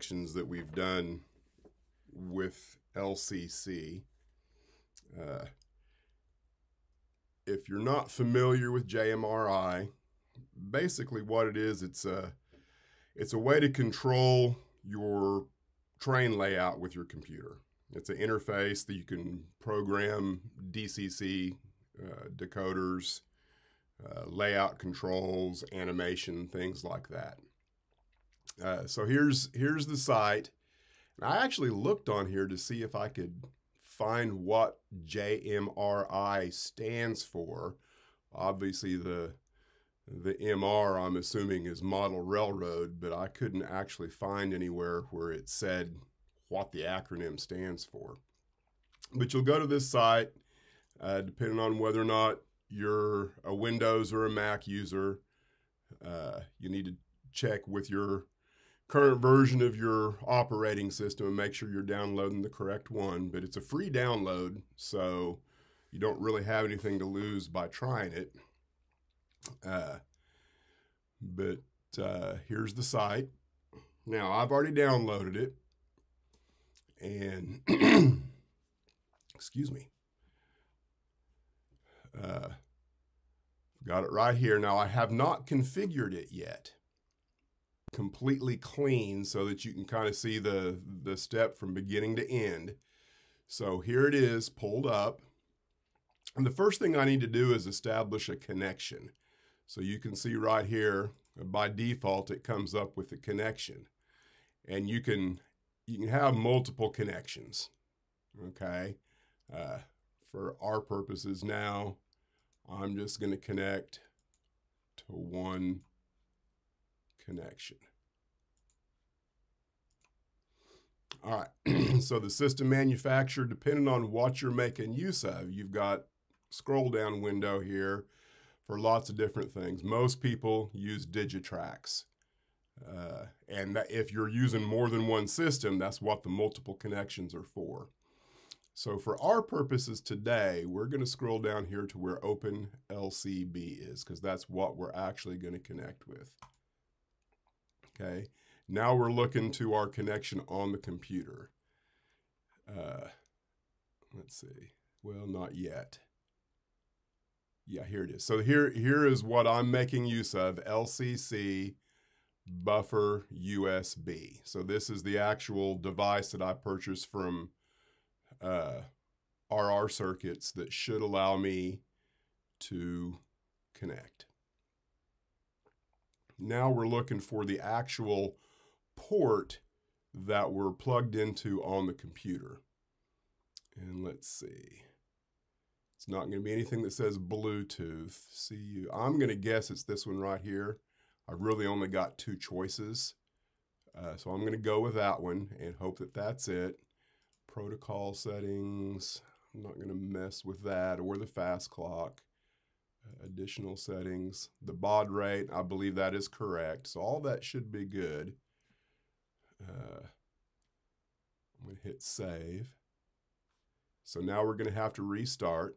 connections that we've done with LCC. Uh, if you're not familiar with JMRI, basically what it is, it's a it's a way to control your train layout with your computer. It's an interface that you can program DCC uh, decoders, uh, layout controls, animation, things like that. Uh, so here's here's the site. And I actually looked on here to see if I could find what JMRI stands for. Obviously, the the MR I'm assuming is model railroad, but I couldn't actually find anywhere where it said what the acronym stands for. But you'll go to this site, uh, depending on whether or not you're a Windows or a Mac user. Uh, you need to check with your current version of your operating system and make sure you're downloading the correct one. But it's a free download, so you don't really have anything to lose by trying it. Uh, but uh, here's the site. Now, I've already downloaded it. And, excuse me. Uh, got it right here. Now, I have not configured it yet completely clean so that you can kind of see the, the step from beginning to end. So here it is pulled up. And the first thing I need to do is establish a connection. So you can see right here, by default, it comes up with a connection. And you can, you can have multiple connections, okay? Uh, for our purposes now, I'm just going to connect to one connection. All right, so the system manufacturer, depending on what you're making use of, you've got scroll down window here for lots of different things. Most people use Digitrax. Uh, and that if you're using more than one system, that's what the multiple connections are for. So for our purposes today, we're going to scroll down here to where Open LCB is because that's what we're actually going to connect with. Okay, now we're looking to our connection on the computer. Uh, let's see. Well, not yet. Yeah, here it is. So here, here is what I'm making use of, LCC buffer USB. So this is the actual device that I purchased from uh, RR-CirKits that should allow me to connect. Now we're looking for the actual port that we're plugged into on the computer. And let's see. It's not going to be anything that says Bluetooth. See, I'm going to guess it's this one right here. I've really only got two choices. Uh, so I'm going to go with that one and hope that that's it. Protocol settings, I'm not going to mess with that or the fast clock additional settings. The baud rate, I believe that is correct. So all that should be good. Uh, I'm going to hit save. So now we're going to have to restart.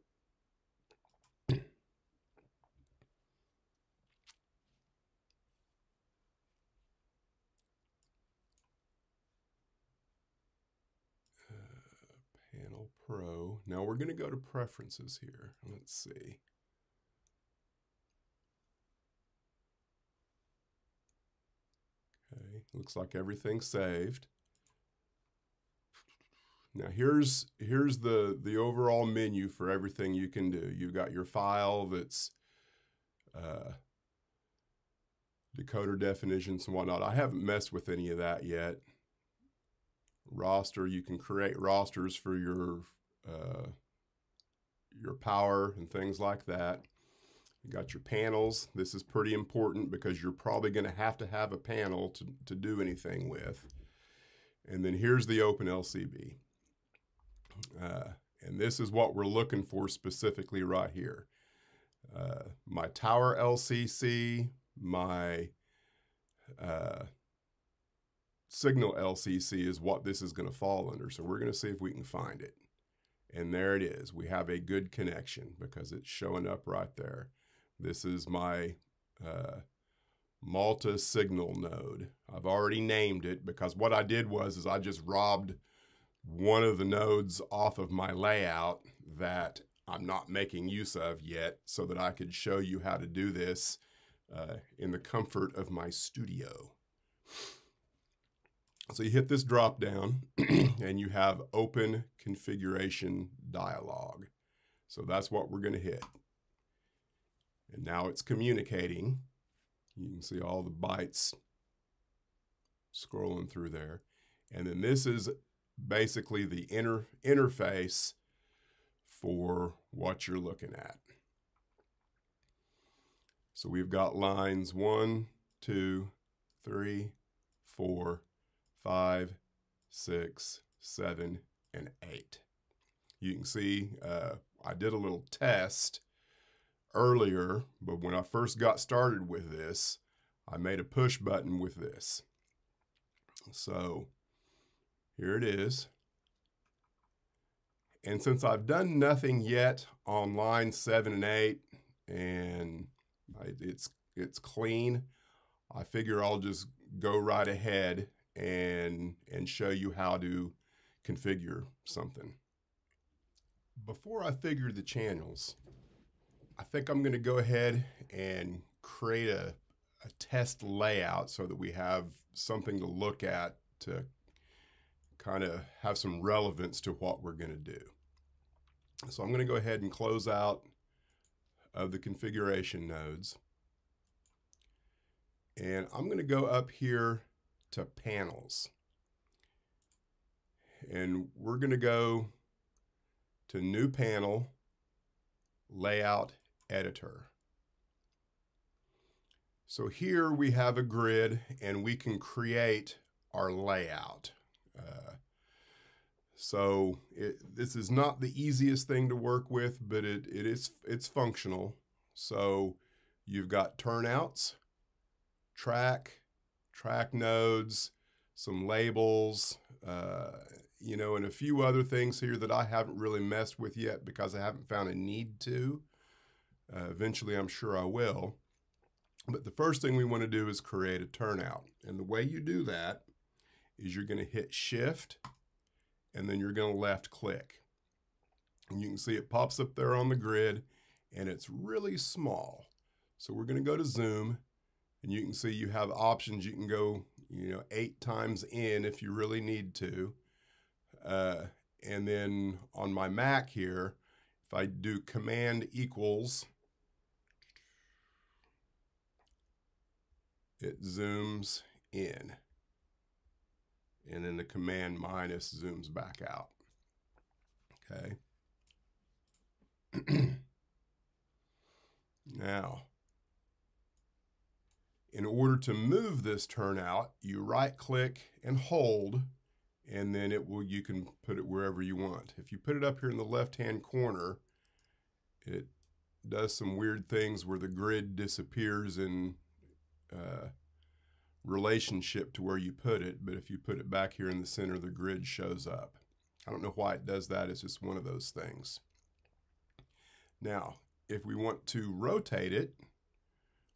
Uh, panel Pro. Now we're going to go to preferences here. Let's see. Okay, looks like everything's saved. Now here's here's the the overall menu for everything you can do. You've got your file that's uh, decoder definitions and whatnot. I haven't messed with any of that yet. Roster, you can create rosters for your uh, your power and things like that. You got your panels. This is pretty important because you're probably going to have to have a panel to, to do anything with. And then here's the open LCB. Uh, and this is what we're looking for specifically right here. Uh, my tower LCC, my uh, signal LCC is what this is going to fall under. So we're going to see if we can find it. And there it is. We have a good connection because it's showing up right there. This is my uh, Malta signal node. I've already named it because what I did was is I just robbed one of the nodes off of my layout that I'm not making use of yet so that I could show you how to do this uh, in the comfort of my studio. So you hit this drop down and you have open configuration dialog. So that's what we're going to hit. And now it's communicating. You can see all the bytes scrolling through there. And then this is basically the inter interface for what you're looking at. So we've got lines one, two, three, four, five, six, seven, and eight. You can see uh, I did a little test earlier, but when I first got started with this, I made a push button with this. So here it is. And since I've done nothing yet on line seven and eight, and it's it's clean, I figure I'll just go right ahead and and show you how to configure something. Before I figure the channels, I think I'm going to go ahead and create a, a test layout so that we have something to look at to kind of have some relevance to what we're going to do. So I'm going to go ahead and close out of the configuration nodes. And I'm going to go up here to panels. And we're going to go to new panel, layout editor. So here we have a grid and we can create our layout. Uh, so it, this is not the easiest thing to work with, but it, it is it's functional. So you've got turnouts, track, track nodes, some labels, uh, you know, and a few other things here that I haven't really messed with yet because I haven't found a need to. Uh, eventually, I'm sure I will. But the first thing we want to do is create a turnout. And the way you do that is you're going to hit shift and then you're going to left click. And you can see it pops up there on the grid and it's really small. So we're going to go to zoom and you can see you have options. You can go, you know, eight times in if you really need to. Uh, and then on my Mac here, if I do command equals, it zooms in and then the command minus zooms back out. Okay. now, in order to move this turnout, you right click and hold, and then it will you can put it wherever you want. If you put it up here in the left hand corner, it does some weird things where the grid disappears and uh, relationship to where you put it, but if you put it back here in the center, the grid shows up. I don't know why it does that. It's just one of those things. Now, if we want to rotate it,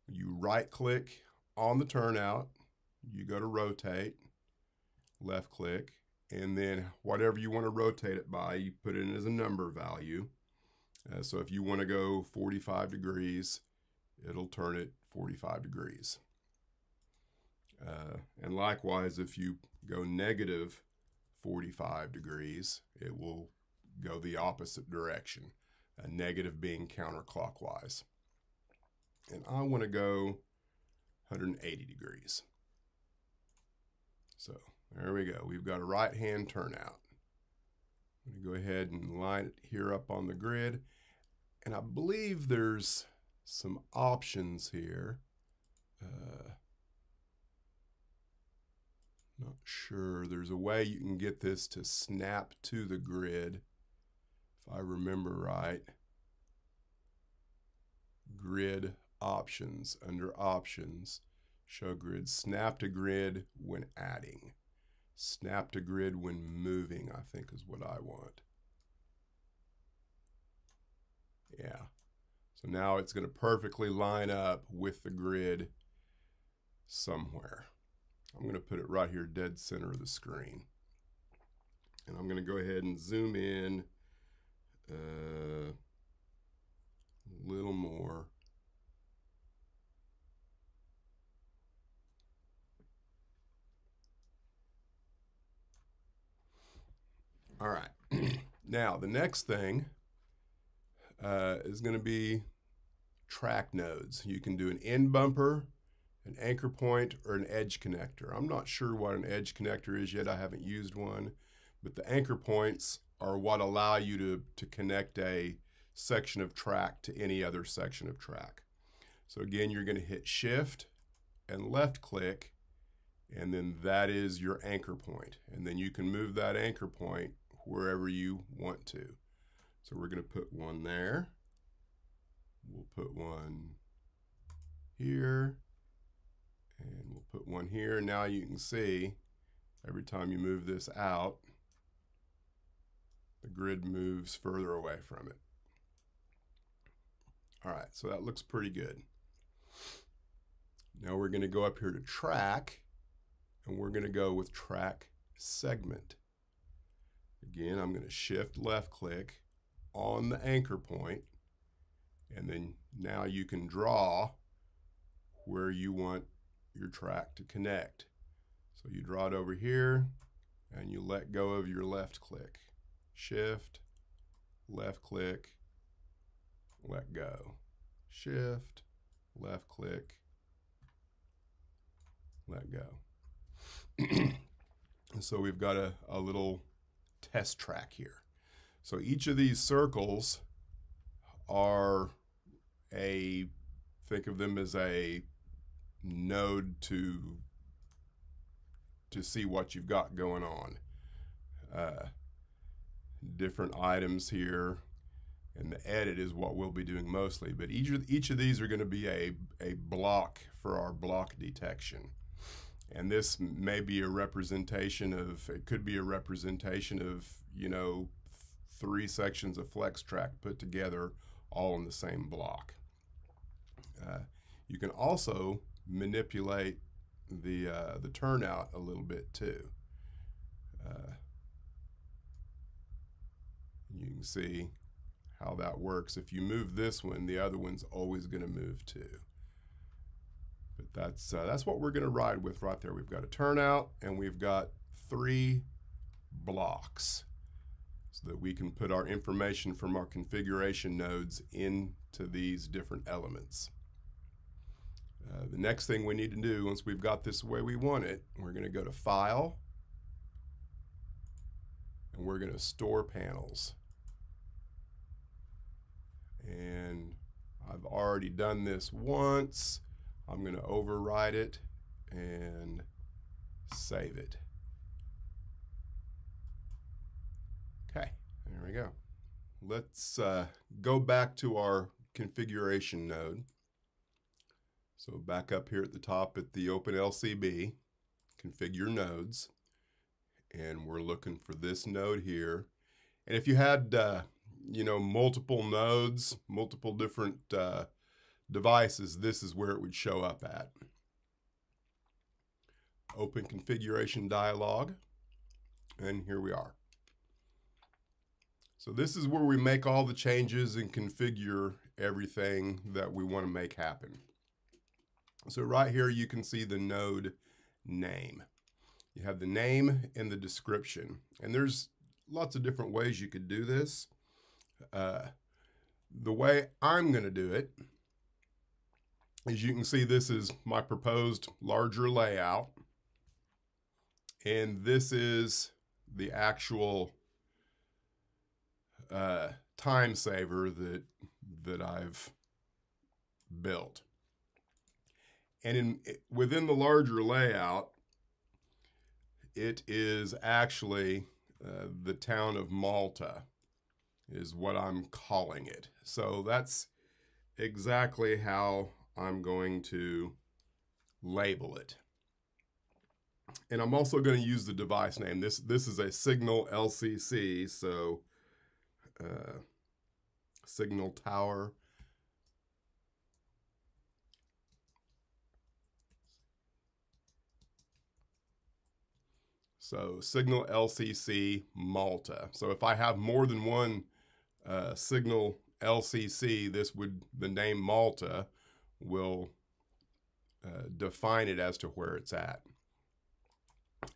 you right click on the turnout, you go to rotate, left click, and then whatever you want to rotate it by, you put it in as a number value. Uh, so if you want to go 45 degrees, it'll turn it 45 degrees. Uh, and likewise, if you go negative 45 degrees, it will go the opposite direction, a negative being counterclockwise. And I want to go 180 degrees. So there we go. We've got a right hand turnout. I'm going to go ahead and line it here up on the grid. And I believe there's some options here. Uh, not sure. There's a way you can get this to snap to the grid. if I remember right, grid options under options, show grid, snap to grid when adding. Snap to grid when moving, I think is what I want. Yeah. So now it's going to perfectly line up with the grid somewhere. I'm going to put it right here dead center of the screen. And I'm going to go ahead and zoom in uh, a little more. All right. now, the next thing uh, is going to be track nodes. You can do an end bumper, an anchor point, or an edge connector. I'm not sure what an edge connector is yet. I haven't used one. But the anchor points are what allow you to, to connect a section of track to any other section of track. So again, you're going to hit shift and left click, and then that is your anchor point. And then you can move that anchor point wherever you want to. So we're going to put one there. We'll put one here. And we'll put one here. Now you can see every time you move this out, the grid moves further away from it. All right, so that looks pretty good. Now we're going to go up here to track, and we're going to go with track segment. Again, I'm going to shift left click on the anchor point, and then now you can draw where you want your track to connect. So you draw it over here, and you let go of your left click. Shift, left click, let go. Shift, left click, let go. and so we've got a, a little test track here. So each of these circles are a, think of them as a node to, to see what you've got going on. Uh, different items here, and the edit is what we'll be doing mostly. But each of, each of these are going to be a, a block for our block detection. And this may be a representation of, it could be a representation of, you know, three sections of flex track put together all in the same block. Uh, you can also manipulate the, uh, the turnout a little bit too. Uh, you can see how that works. If you move this one, the other one's always going to move too. But that's, uh, that's what we're going to ride with right there. We've got a turnout and we've got three blocks so that we can put our information from our configuration nodes into these different elements. Uh, the next thing we need to do once we've got this the way we want it, we're going to go to File, and we're going to store panels. And I've already done this once. I'm going to override it and save it. Okay, there we go. Let's uh, go back to our configuration node. So back up here at the top at the OpenLCB, configure nodes, and we're looking for this node here. And if you had, uh, you know, multiple nodes, multiple different uh, devices, this is where it would show up at. Open configuration dialog, and here we are. So this is where we make all the changes and configure everything that we want to make happen. So right here, you can see the node name. You have the name and the description. And there's lots of different ways you could do this. Uh, the way I'm going to do it is you can see this is my proposed larger layout. And this is the actual uh, time saver that, that I've built. And in within the larger layout, it is actually uh, the town of Malta. is what I'm calling it. So that's exactly how I'm going to label it. And I'm also going to use the device name. This this is a Signal LCC, so uh, Signal Tower. So Signal LCC Malta. So if I have more than one uh, Signal LCC, this would the name Malta will uh, define it as to where it's at.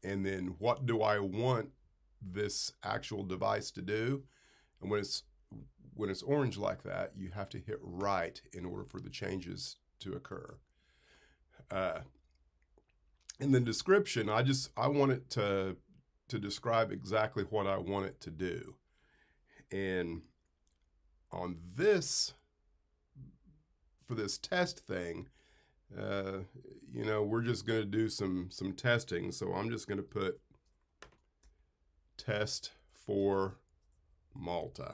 And then what do I want this actual device to do? And when it's when it's orange like that, you have to hit right in order for the changes to occur. Uh, in the description, I just I want it to to describe exactly what I want it to do. And on this for this test thing, uh, you know, we're just going to do some some testing. So I'm just going to put test for Malta.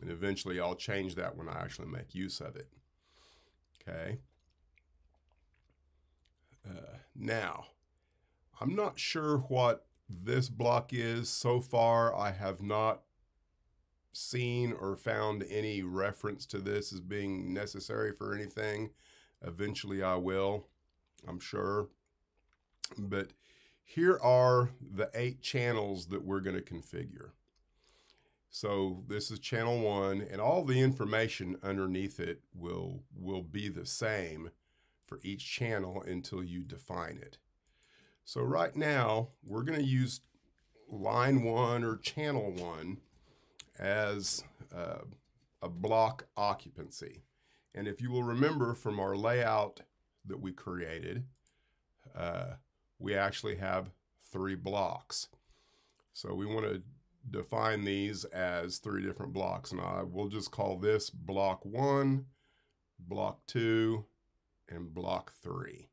And eventually I'll change that when I actually make use of it. Okay. Now, I'm not sure what this block is. So far, I have not seen or found any reference to this as being necessary for anything. Eventually, I will, I'm sure. But here are the eight channels that we're going to configure. So this is channel one, and all the information underneath it will, will be the same for each channel until you define it. So right now, we're going to use line one or channel one as uh, a block occupancy. And if you will remember from our layout that we created, uh, we actually have three blocks. So we want to define these as three different blocks. And I will just call this block one, block two, and block three.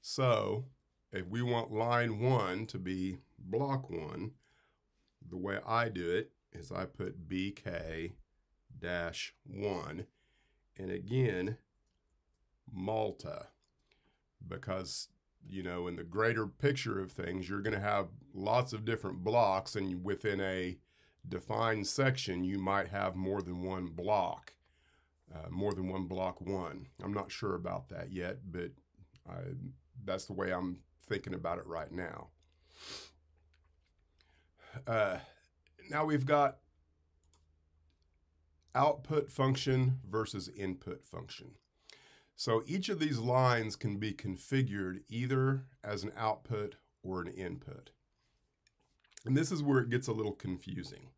So if we want line one to be block one, the way I do it is I put BK dash one and again Malta because you know in the greater picture of things you're going to have lots of different blocks and within a defined section you might have more than one block uh, more than one block one i'm not sure about that yet but I, that's the way i'm thinking about it right now uh, now we've got output function versus input function. So each of these lines can be configured either as an output or an input. And this is where it gets a little confusing.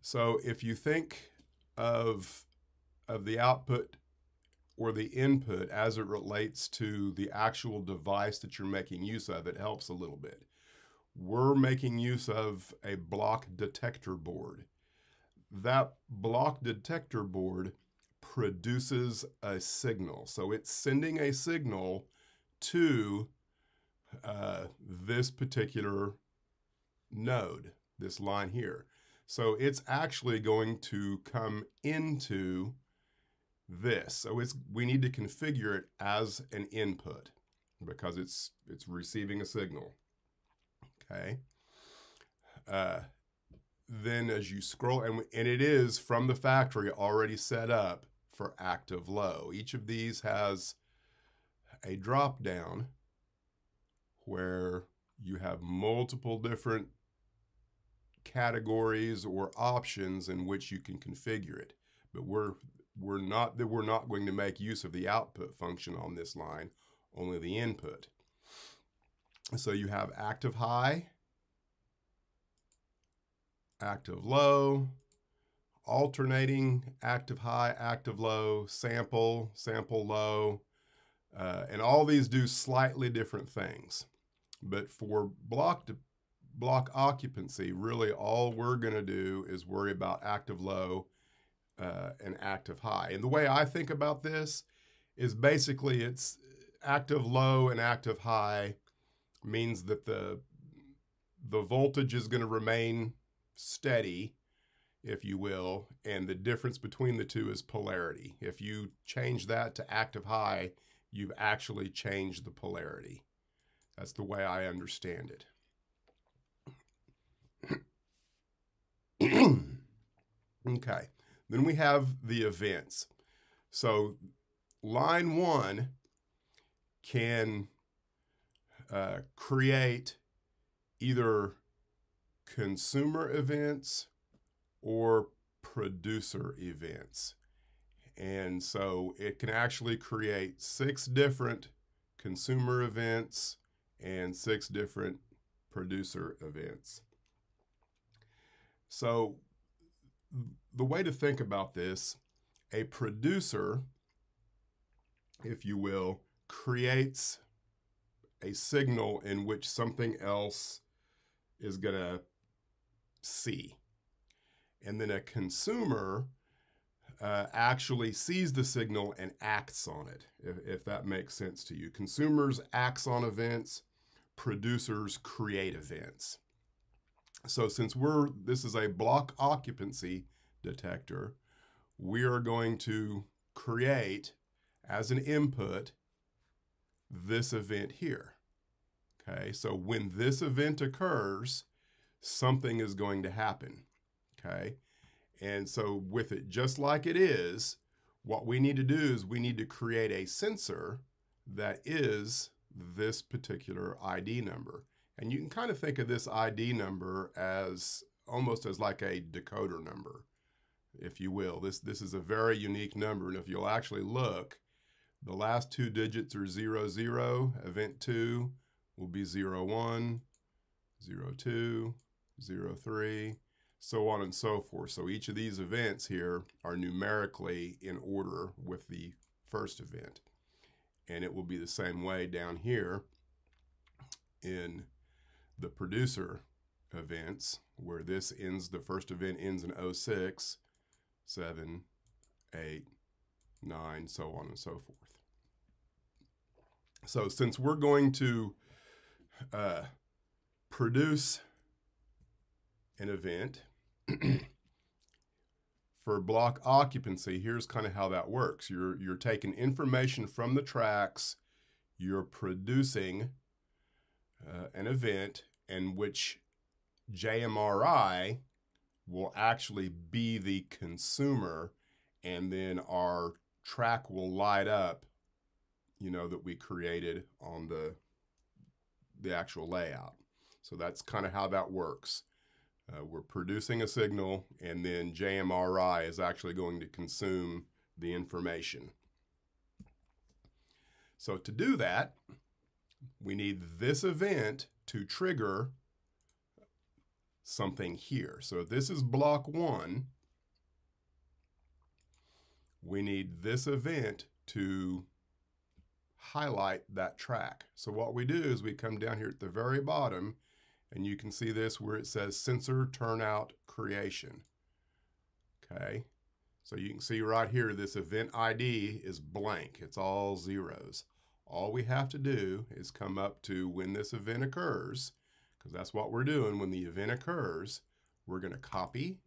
So if you think of, of the output or the input as it relates to the actual device that you're making use of, it helps a little bit we're making use of a block detector board. That block detector board produces a signal. So it's sending a signal to uh, this particular node, this line here. So it's actually going to come into this. So it's we need to configure it as an input because it's it's receiving a signal. Okay. Uh, then as you scroll, and, and it is from the factory already set up for active low. Each of these has a drop down where you have multiple different categories or options in which you can configure it. But we're we're not that we're not going to make use of the output function on this line, only the input. So you have active high, active low, alternating active high, active low, sample, sample low, uh, and all these do slightly different things. But for block block occupancy, really all we're going to do is worry about active low uh, and active high. And the way I think about this is basically it's active low and active high means that the the voltage is going to remain steady, if you will, and the difference between the two is polarity. If you change that to active high, you've actually changed the polarity. That's the way I understand it. okay, then we have the events. So line one can uh, create either consumer events or producer events. And so it can actually create six different consumer events and six different producer events. So the way to think about this, a producer, if you will, creates a signal in which something else is going to see. And then a consumer uh, actually sees the signal and acts on it, if, if that makes sense to you. Consumers acts on events, producers create events. So since we're, this is a block occupancy detector, we are going to create as an input this event here. Okay, so when this event occurs, something is going to happen. Okay, and so with it just like it is, what we need to do is we need to create a sensor that is this particular ID number. And you can kind of think of this ID number as almost as like a decoder number, if you will. This, this is a very unique number. And if you'll actually look, the last two digits are 00, zero, event 2 will be 01, 02, 03, so on and so forth. So each of these events here are numerically in order with the first event. And it will be the same way down here in the producer events, where this ends, the first event ends in 06, 7, 8, 9, so on and so forth. So since we're going to uh, produce an event for block occupancy, here's kind of how that works. You're, you're taking information from the tracks, you're producing uh, an event in which JMRI will actually be the consumer and then our track will light up you know that we created on the the actual layout. So that's kind of how that works. Uh, we're producing a signal and then JMRI is actually going to consume the information. So to do that we need this event to trigger something here. So this is block one. We need this event to highlight that track. So what we do is we come down here at the very bottom and you can see this where it says sensor turnout creation. Okay, so you can see right here this event ID is blank. It's all zeros. All we have to do is come up to when this event occurs, because that's what we're doing. When the event occurs, we're going to copy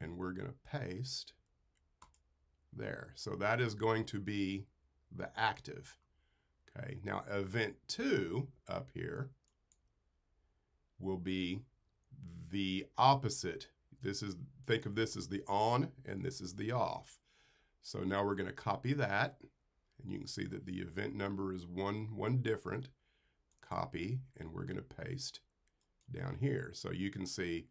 and we're going to paste there. So that is going to be the active. Okay, now event two up here will be the opposite. This is, think of this as the on and this is the off. So now we're going to copy that and you can see that the event number is one, one different. Copy, and we're going to paste down here. So you can see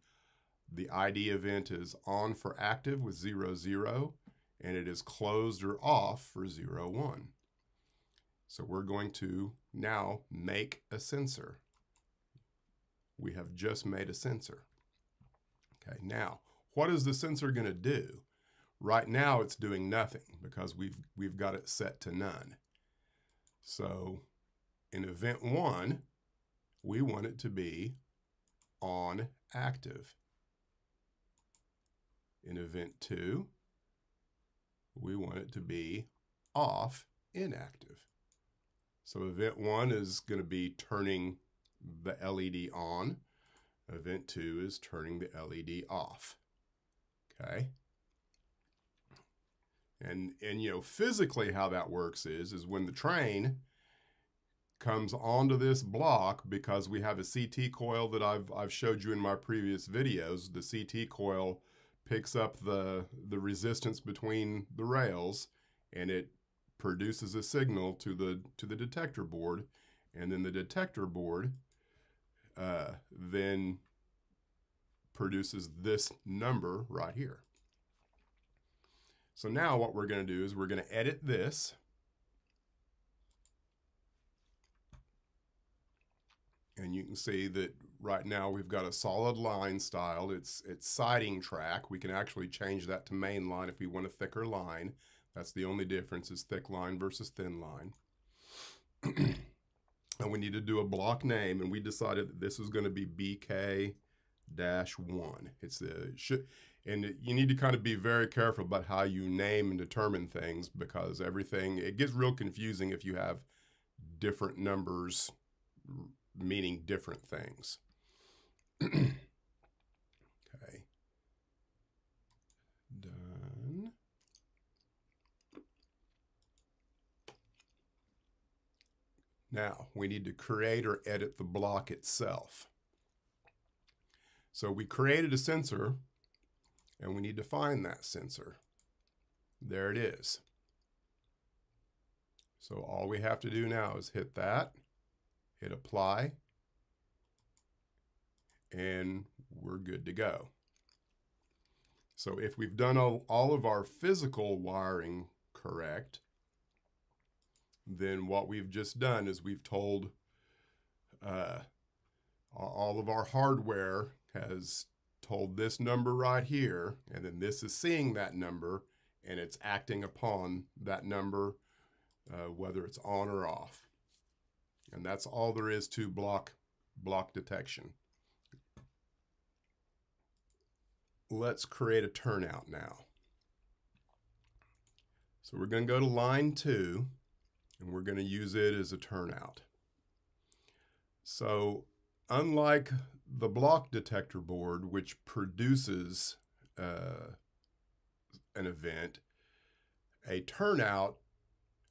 the ID event is on for active with 00, 0, and it is closed or off for 0, 1. So we're going to now make a sensor. We have just made a sensor. Okay, now, what is the sensor going to do? Right now it's doing nothing because we've, we've got it set to none. So in event one, we want it to be on active. In event two, we want it to be off inactive. So event one is going to be turning the LED on. Event 2 is turning the LED off. Okay? And and you know, physically how that works is is when the train comes onto this block because we have a CT coil that I've I've showed you in my previous videos. The CT coil picks up the the resistance between the rails and it produces a signal to the to the detector board and then the detector board uh, then produces this number right here. So now what we're going to do is we're going to edit this. And you can see that right now we've got a solid line style. It's, it's siding track. We can actually change that to main line if we want a thicker line. That's the only difference is thick line versus thin line. and we need to do a block name and we decided that this was going to be BK dash one. It's the should and you need to kind of be very careful about how you name and determine things because everything it gets real confusing if you have different numbers meaning different things. okay. Done. Now, we need to create or edit the block itself. So we created a sensor and we need to find that sensor. There it is. So all we have to do now is hit that, hit apply, and we're good to go. So if we've done all, of our physical wiring correct, then what we've just done is we've told uh, all of our hardware has told this number right here, and then this is seeing that number, and it's acting upon that number, uh, whether it's on or off. And that's all there is to block, block detection. Let's create a turnout now. So we're going to go to line two, and we're going to use it as a turnout. So unlike the block detector board, which produces uh, an event, a turnout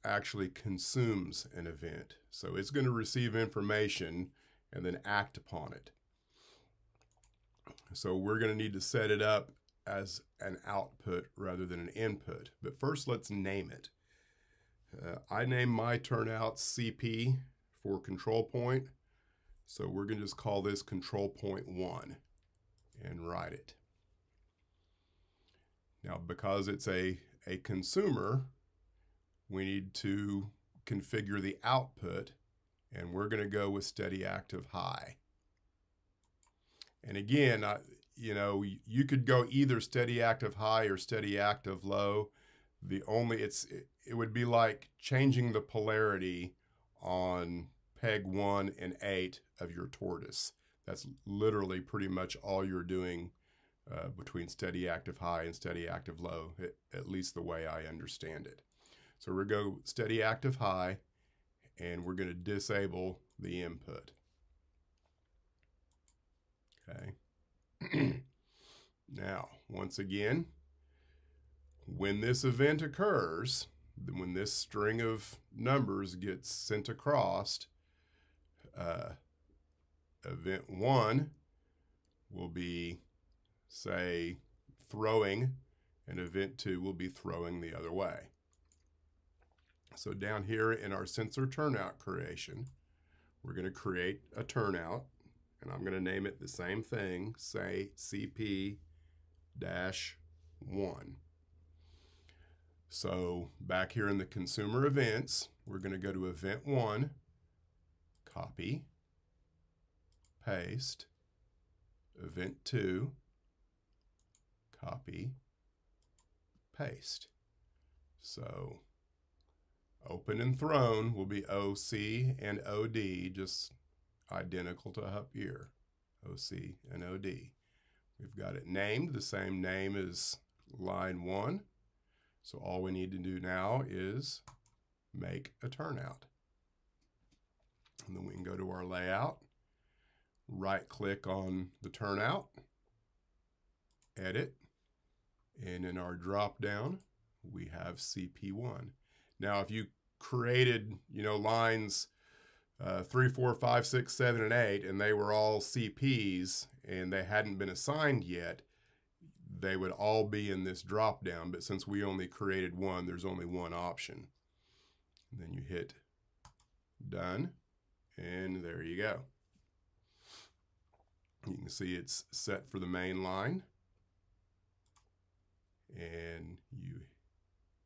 actually consumes an event. So it's going to receive information and then act upon it. So we're going to need to set it up as an output rather than an input. But first, let's name it. Uh, I name my turnout CP for control point. So we're going to just call this control point one and write it. Now, because it's a, a consumer, we need to configure the output and we're going to go with steady active high. And again, I, you know, you could go either steady active high or steady active low. The only, it's, it, it would be like changing the polarity on peg one and eight of your tortoise. That's literally pretty much all you're doing uh, between steady active high and steady active low, at, at least the way I understand it. So we're going to go steady active high, and we're going to disable the input. Okay. now, once again, when this event occurs, when this string of numbers gets sent across, uh, event one will be, say, throwing, and event two will be throwing the other way. So down here in our sensor turnout creation, we're going to create a turnout, and I'm going to name it the same thing, say CP-1. So back here in the consumer events, we're going to go to event 1, copy, paste, event 2, copy, paste. So open and thrown will be OC and OD, just identical to up here, OC and OD. We've got it named the same name as line 1. So all we need to do now is make a turnout. And then we can go to our layout right click on the turnout, edit, and in our drop down, we have CP1. Now, if you created, you know, lines uh, three, four, five, six, seven, and eight, and they were all CPs and they hadn't been assigned yet, they would all be in this drop down. But since we only created one, there's only one option. And then you hit done, and there you go. You can see it's set for the main line. And you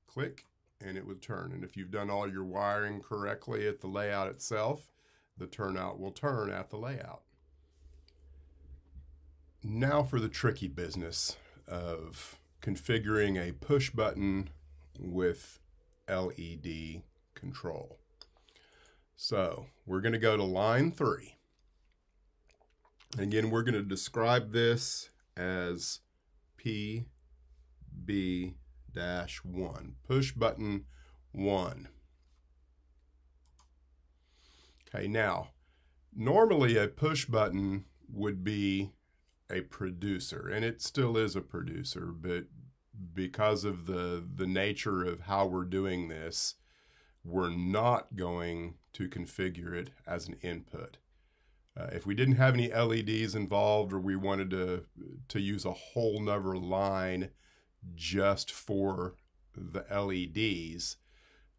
click and it would turn. And if you've done all your wiring correctly at the layout itself, the turnout will turn at the layout. Now for the tricky business of configuring a push button with LED control. So we're going to go to line three. Again, we're going to describe this as PB dash one, push button one. Okay, now, normally a push button would be a producer, and it still is a producer, but because of the, the nature of how we're doing this, we're not going to configure it as an input. Uh, if we didn't have any LEDs involved or we wanted to, to use a whole nother line just for the LEDs,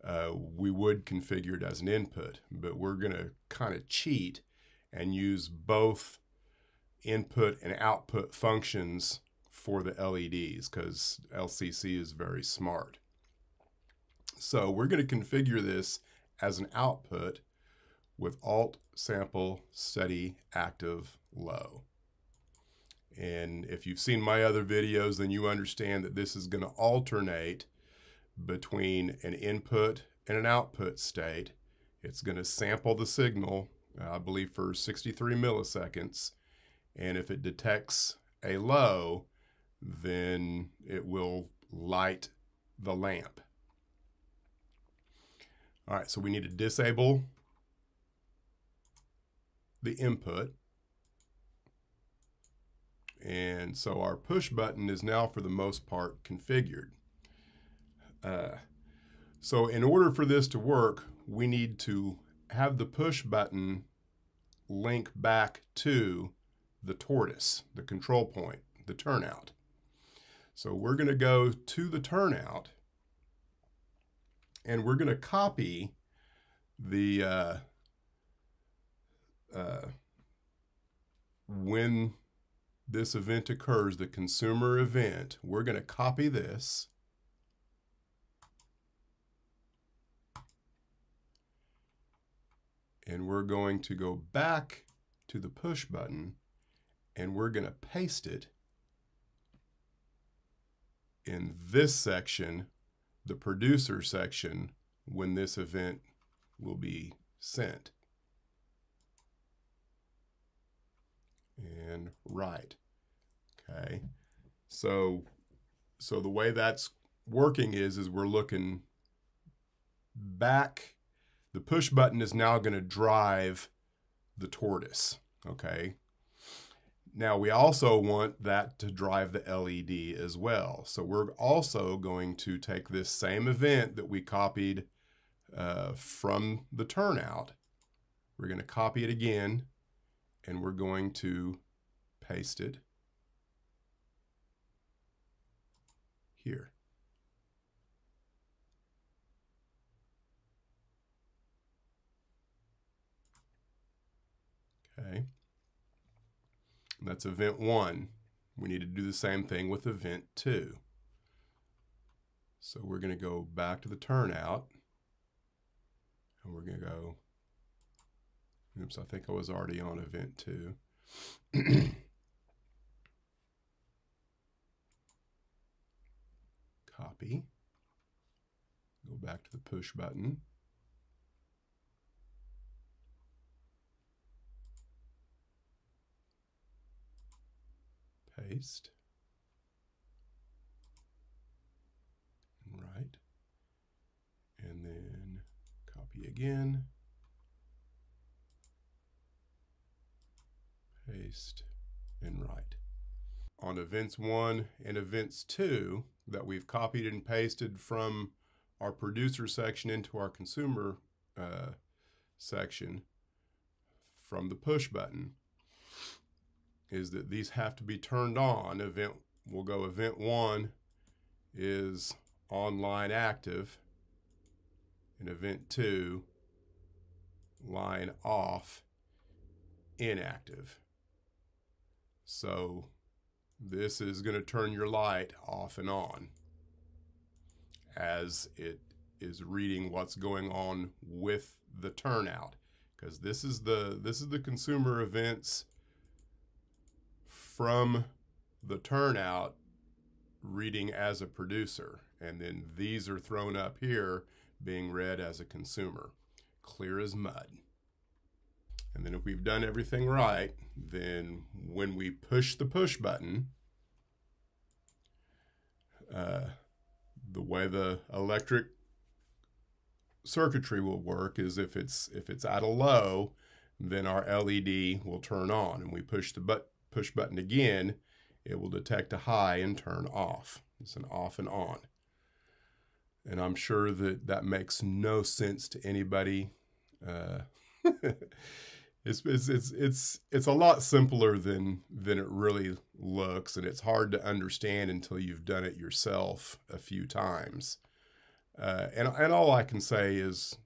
uh, we would configure it as an input, but we're going to kind of cheat and use both input and output functions for the LEDs because LCC is very smart. So we're going to configure this as an output with alt sample steady active low. And if you've seen my other videos, then you understand that this is going to alternate between an input and an output state. It's going to sample the signal, I believe, for 63 milliseconds. And if it detects a low, then it will light the lamp. All right, so we need to disable the input. And so our push button is now for the most part configured. Uh, so in order for this to work, we need to have the push button link back to the tortoise, the control point, the turnout. So we're going to go to the turnout and we're going to copy the uh, uh, when this event occurs, the consumer event, we're going to copy this. And we're going to go back to the push button and we're going to paste it in this section, the producer section, when this event will be sent. And right. Okay. So so the way that's working is is we're looking back the push button is now going to drive the tortoise, okay? Now we also want that to drive the LED as well. So we're also going to take this same event that we copied uh, from the turnout. We're going to copy it again and we're going to paste it here. Okay. That's event one. We need to do the same thing with event two. So we're going to go back to the turnout and we're going to go Oops, I think I was already on event two. Copy. Go back to the push button. Paste. Right. And then copy again. Paste, and write. On events one and events two that we've copied and pasted from our producer section into our consumer uh, section from the push button is that these have to be turned on. Event we'll go event one is online active and event two line off inactive. So this is going to turn your light off and on as it is reading what's going on with the turnout. Because this is the this is the consumer events from the turnout reading as a producer. And then these are thrown up here being read as a consumer. Clear as mud and then if we've done everything right then when we push the push button uh, the way the electric circuitry will work is if it's if it's at a low, then our LED will turn on, and we push the but, push button again, it will detect a high and turn off. It's an off and on. And I'm sure that that makes no sense to anybody. Uh, it's, it's it's it's it's a lot simpler than than it really looks, and it's hard to understand until you've done it yourself a few times. Uh, and and all I can say is,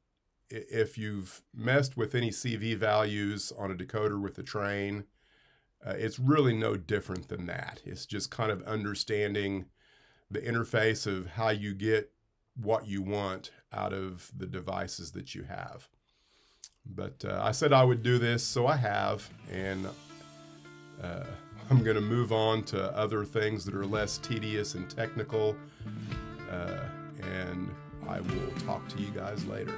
if you've messed with any CV values on a decoder with a train uh, it's really no different than that. It's just kind of understanding the interface of how you get what you want out of the devices that you have. But uh, I said I would do this, so I have, and uh, I'm going to move on to other things that are less tedious and technical, uh, and I will talk to you guys later.